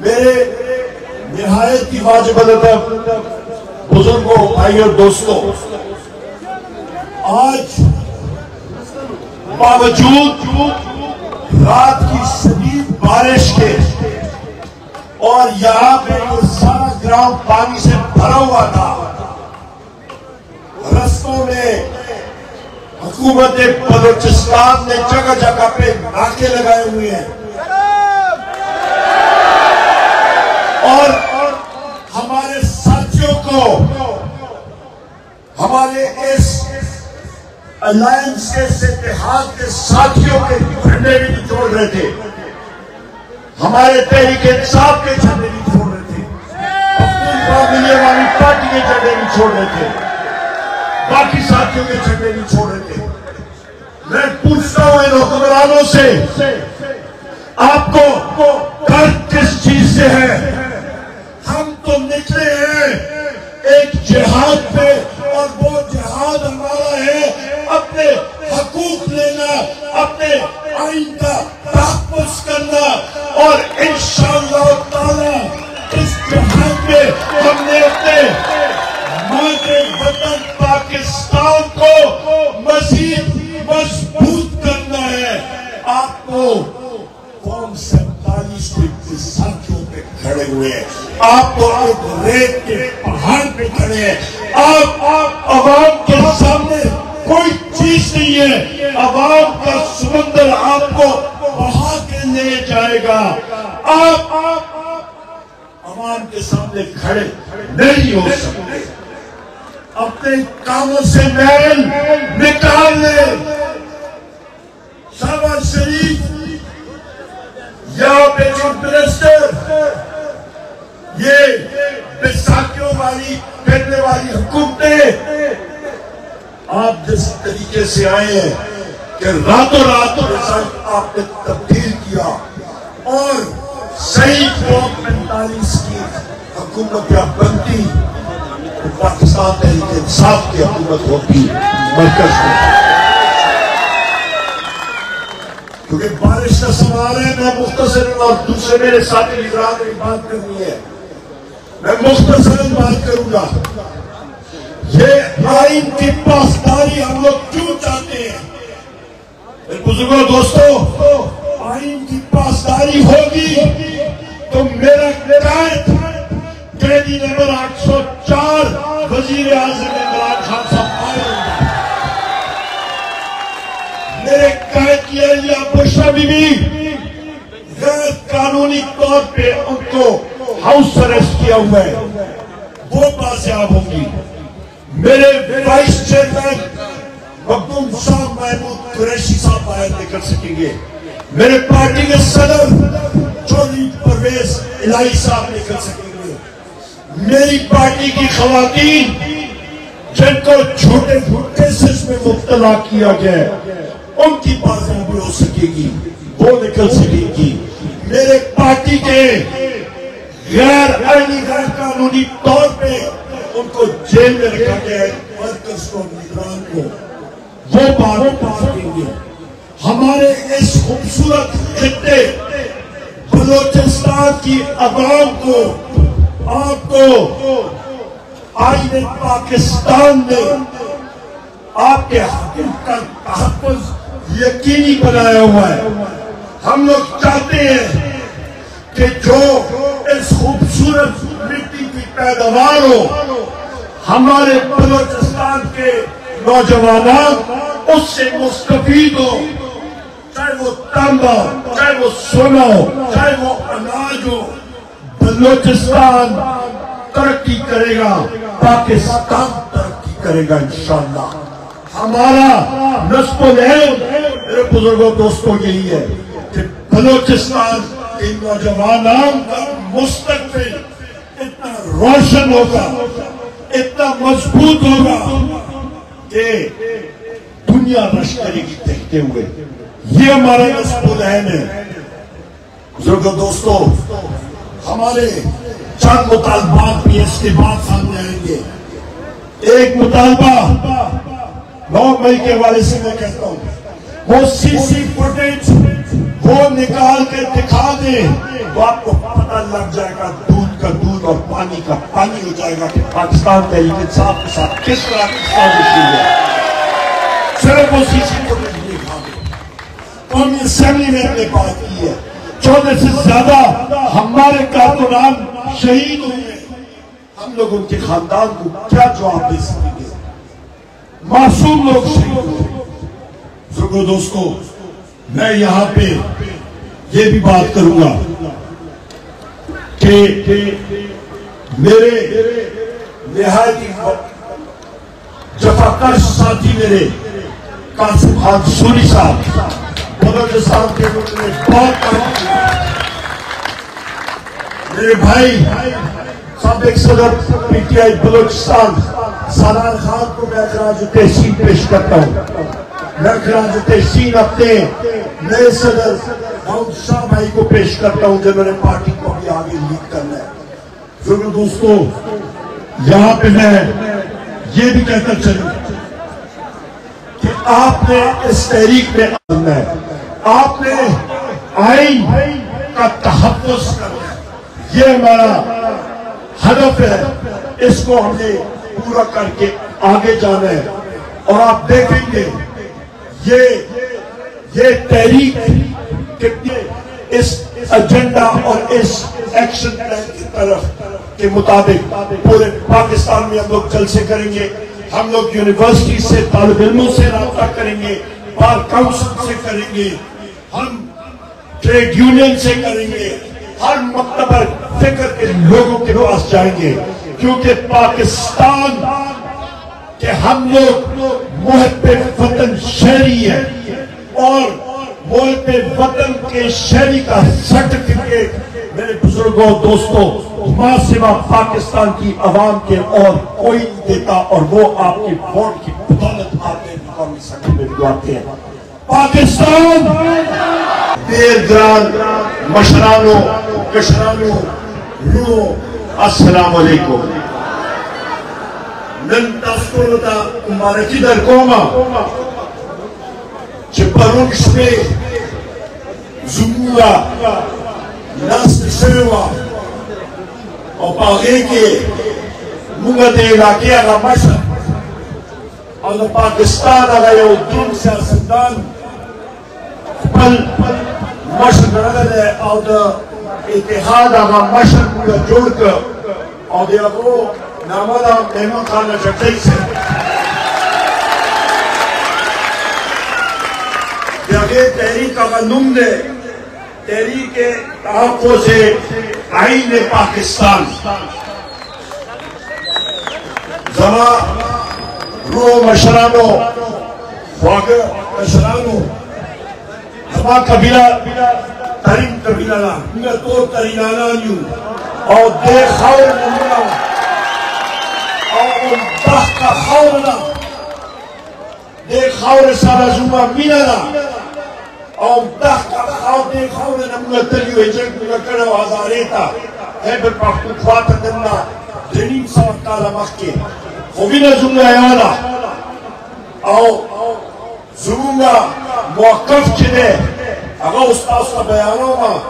میرے نہایت کی واجب ادب بزرگوں بھائی اور دوستوں، آج باوجود رات کی شدید بارش کے اور یہاں پہ یہ سارا گراؤنڈ پانی سے بھرا ہوا تھا، رستوں میں حکومت بلوچستان نے جگہ جگہ پہ ناکے لگائے ہوئے ہیں۔ اور ہمارے ساتھیوں کو، ہمارے اس الائنس کے اتحاد کے ساتھیوں کے جھنڈے بھی چھوڑ رہے تھے۔ ہمارے تحریک انصاف کے جھنڈے نہیں چھوڑ رہے تھے۔ پختونخوا ملیے والی پارٹی کے جھنڈے نہیں چھوڑ رہے تھے۔ باقی ساتھیوں کے جھنڈے نہیں چھوڑ رہے تھے۔ میں پوچھتا ہوں ان حکمرانوں سے، آپ کو کس چیز سے ہے؟ تو نکلے ہیں۔ ایک جہاد پہ اور وہ جہاد ہمارا ہے۔ اپنے حقوق لینا، اپنے آئین کا تحفظ کرنا اور انشاءاللہ تعالی اس جہاد میں ہم نے اپنے مادر وطن پاکستان کو مزید مضبوط آپ کو ایک ریت کے پہاڑ پہ کھڑے ہیں۔ آپ عوام کے سامنے کوئی چیز نہیں ہے۔ عوام کا سمندر آپ کو بہا کے لے جائے گا۔ آپ عوام کے سامنے کھڑے نہیں ہو سکتے۔ اپنے کاموں سے محل نکال لے۔ شہباز شریف یہاں پہ منسٹر یہ بیساکیوں والی پھرنے والی حکومتیں آپ جس طریقے سے آئے ہیں کہ راتوں رات آپ نے تبدیل کیا اور صحیح قوم پینتالیس کی حکومت یا بنتی، تو پاکستان تحریک انصاف کی حکومت ہوتی، مرکز میں۔ کیونکہ بارش کا سوال ہے، میں مختصر اور دوسرے میرے ساتھی لیڈران میں بات کرنی ہے۔ میں مختصر بات کروں گا۔ یہ آئین کی پاسداری ہم لوگ کیوں چاہتے ہیں؟ بزرگوں دوستو آئین کی پاسداری ہوگی تو میرا قید قیدی نمبر آٹھ سو چار وزیر اعظم عمران خان صاحب آئے ہوں میرے قید کیا یا بشرا بی بی غیر قانونی طور پہ ان کو ہاؤس اریسٹ کیا ہوا ہے؟ وہ بازیاب ہوگی میرے وائس چیئرمین مقدوم صاحب محمود قریشی صاحب باہر نکل سکیں گے۔ میرے پارٹی کے صدر چودھری پرویز الہی صاحب نکل سکیں گے۔ میری پارٹی کی خواتین جن کو چھوٹے کیسز میں مبتلا کیا گیا ہے، ان کی بازیابی ہو سکے گی، وہ نکل سکے گی۔ میرے پارٹی کے غیر آئینی غیر قانونی طور پہ ان کو جیل میں رکھا گیا ہے، ورکرز کو، نگران کو۔ وہ باروں پاس دیں گے۔ ہمارے اس خوبصورت خطے، بلوچستان کی عوام کو، آپ کو، آئین پاکستان میں آپ کے حقوق کا تحفظ یقینی بنایا ہوا ہے۔ ہم لوگ چاہتے ہیں کہ جو اس خوبصورت مٹی کی پیداوار ہو ہمارے بلوچستان کے نوجوانان اس سے مستفید ہو چاہے وہ تانبا چاہے وہ سونا ہو چاہے وہ اناج ہو، بلوچستان ترقی کرے گا، پاکستان ترقی کرے گا انشاءاللہ۔ ہمارا نصب العین میرے بزرگوں، دوستوں، یہی ہے کہ بلوچستان کے نوجوانان کا مستقبل اتنا روشن ہوگا، اتنا مضبوط ہوگا کہ دنیا رش کرے گی دیکھتے ہوئے۔ یہ ہمارا نصب العین ہے بزرگوں، دوستوں، ہمارے چند مطالبات بھی اس کے بعد سامنے آئیں گے۔ ایک مطالبہ نو مئی کے والے سے میں کہتا ہوں۔ وہ سی سی فوٹیج وہ نکال کے دکھا دیں، وہ آپ کو پتہ لگ جائے گا دودھ کا دودھ اور پانی کا پانی ہو جائے گا کہ پاکستان تحریک انصاف کے ساتھ کس طرح کی سازش ہوئی ہے۔ صرف وہ سی سی کو نہیں دکھا دے قومی اسمبلی میں ہم نے بات کی ہے۔ چودہ سے زیادہ ہمارے کارکنان شہید ہوئے ہیں۔ ہم لوگ ان کے خاندان کو کیا جواب دے سکیں گے؟ معصوم لوگ شہید ہوئے سکو دوستو میں یہاں پہ یہ بھی بات کروں گا کہ میرے نہایتی جفاکش ساتھی میرے قاسم خان سوری صاحب بلوچستان کے ملک میں بہت کام میرے بھائی، سابق صدر P T I Balochistan, Salar Khan کو میں خراج تحسین پیش کرتا ہوں۔ میں خراج تحسین اپنے نئے صدر داؤد شاہ بھائی کو پیش کرتا ہوں جنہوں نے پارٹی کو بھی آگے لیڈ کرنا ہے ضرور دوستو یہاں پہ میں یہ بھی کہتا چلوں کہ آپ نے اس تحریک میں آنا ہے آپ نے آئین کا تحفظ کرنا ہے یہ ہمارا ہدف ہے اس کو ہم نے پورا کر کے آگے جانا ہے اور آپ دیکھیں گے یہ یہ تحریک کتنے اس ایجنڈا اور اس ایکشن پلان کی طرف کے مطابق پورے پاکستان میں ہم لوگ جلسے کریں گے، ہم لوگ یونیورسٹی سے طالب علموں سے رابطہ کریں گے، بار کاؤنسل سے کریں گے، ہم ٹریڈ یونین سے کریں گے، ہر مکتبر فکر کے لوگوں کے پاس جائیں گے، کیونکہ پاکستان کہ ہم لوگ محب وطن شہری ہیں اور محب وطن کے شہری کا سرٹیفکیٹ میرے بزرگوں، دوستوں، ماں سوا پاکستان کی عوام کے اور کوئی نہیں دیتا اور وہ آپ کی ووٹ کی بدولت آپ نے قومی اسمبلی میں بجواتے ہیں۔ پاکستان! دیر گران مشرانو کشرانو رو السلام علیکم۔ نن تاسو ټول ته مبارکي درکوم چې پرون شپې زموږه ناست شوې وه. او په هغې کې موږ د علاقې هغه مشر او د پاکستان هغه یو دروند سیاستدان خپل مشر ګڼلی او د اتحاد هغه مشر موږ جوړ کړ. او د هغو نامه ده مهمون خان نجفی صاحب د هغې تحریک هغه نوم دی تحریک تحفظ آئین پاکستان۔ زما رو مشرانو خواږه مشرانو زما قبیله ترین قبیله ده موږ تور ترینانان یو او دې تخت خاور ده. دې خاور سره زما مینه ده. او تخت خاور دې خاور نه موږ تللی وې چې موږ کړه هزارې ته. خیبر پختونخوا ته دننه د نیم سوه کاله مخکې. خو وینه زموږ یاده او زموږ موقف چې دی هغه استاد ته بیانومه.